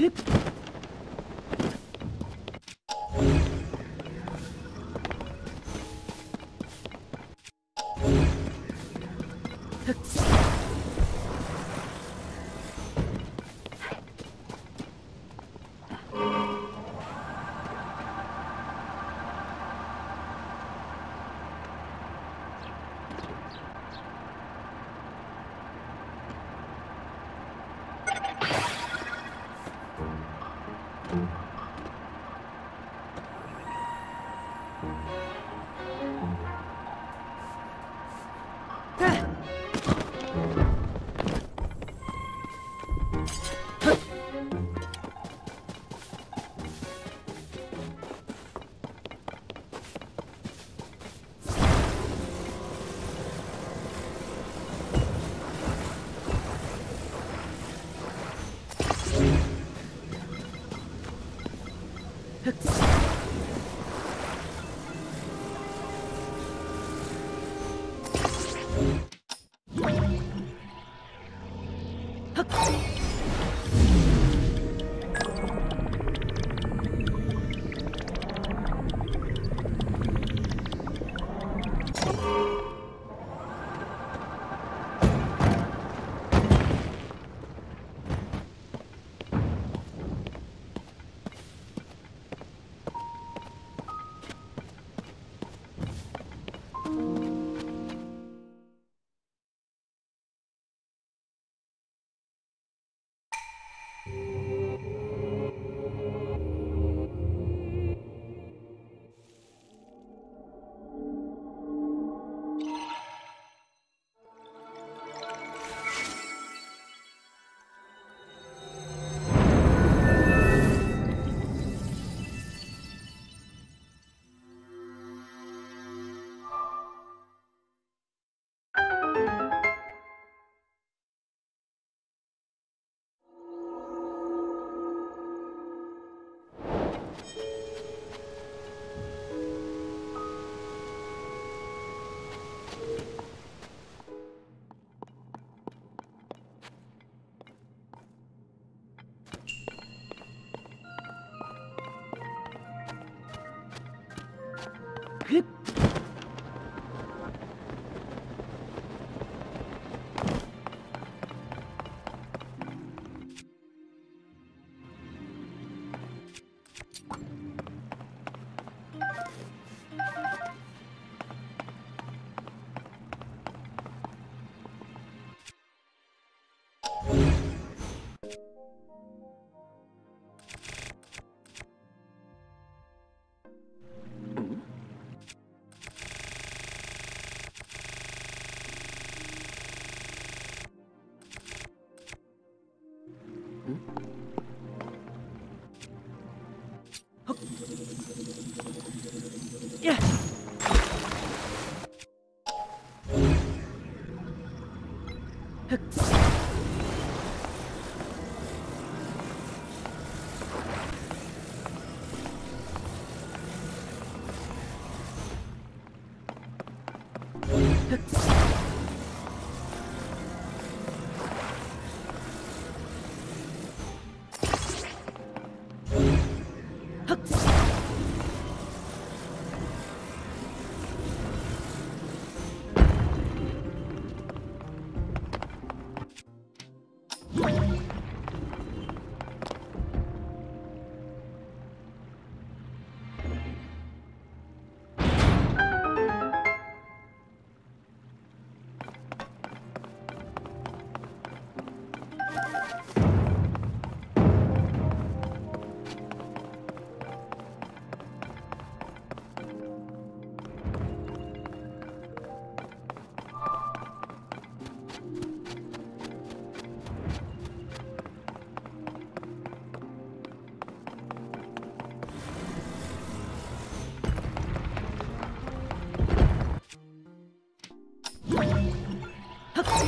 Grip. Hook. khiếp Ha Huh.